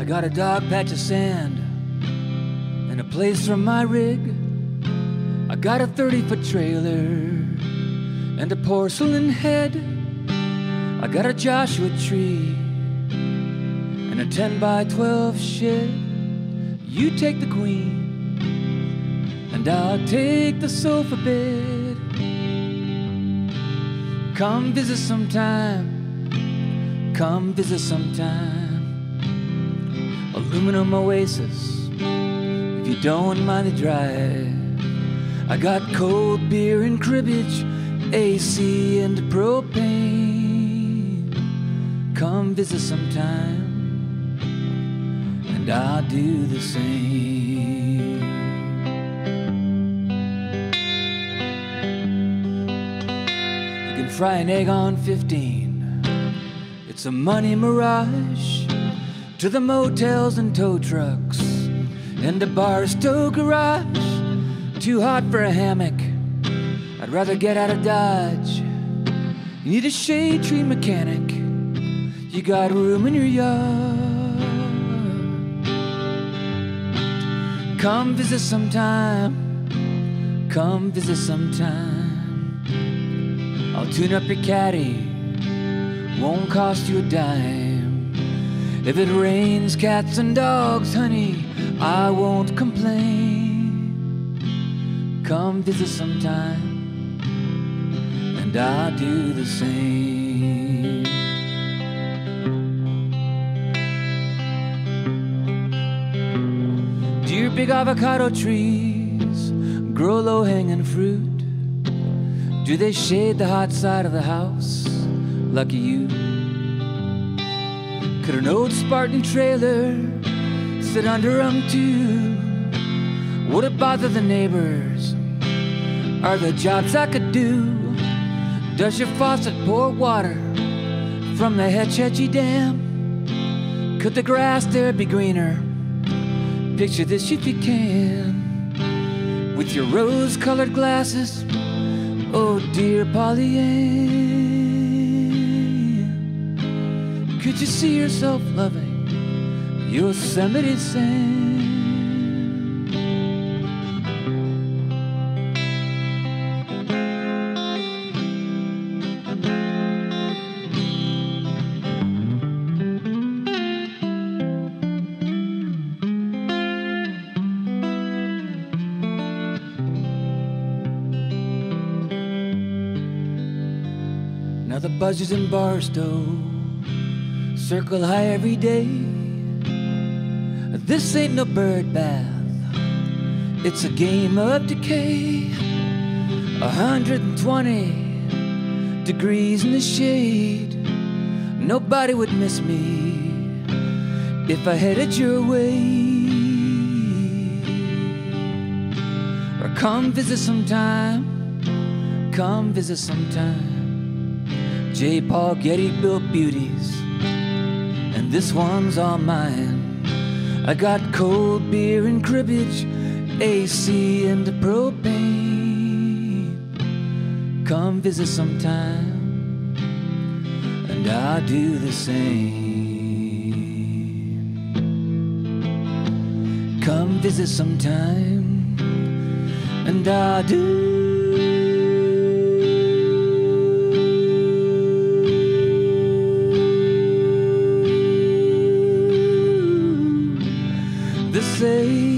I got a dog patch of sand and a place for my rig. I got a 30 foot trailer and a porcelain head. I got a Joshua tree and a 10 by 12 shed. You take the queen and I'll take the sofa bed. Come visit sometime. Come visit sometime. Aluminum Oasis, if you don't mind the drive. I got cold beer and cribbage, AC and propane. Come visit sometime, and I'll do the same. You can fry an egg on 15. It's a money mirage to the motels and tow trucks and the bar Barstow garage. Too hot for a hammock. I'd rather get out of Dodge. You need a shade tree mechanic. You got room in your yard. Come visit sometime. Come visit sometime. I'll tune up your caddy. Won't cost you a dime. If it rains cats and dogs, honey, I won't complain. Come visit sometime, and I'll do the same. Your big avocado trees grow low hanging fruit? Do they shade the hot side of the house? Lucky you. Could an old Spartan trailer sit under 'em too? Would it bother the neighbors? Are there jobs I could do? Does your faucet pour water from the Hetch Hetchy Dam? Could the grass there be greener? Picture this if you can. With your rose colored glasses, oh dear Polly Ann. Could you see yourself loving Yosemite Sam? Now the buzzers in Barstow circle high every day. This ain't no bird bath, it's a game of decay. 120 degrees in the shade. Nobody would miss me if I headed your way. Or come visit sometime, come visit sometime. J. Paul Getty built beauties, and this one's all mine. I got cold beer and cribbage, AC and propane. Come visit sometime, and I'll do the same. Come visit sometime, and I'll do say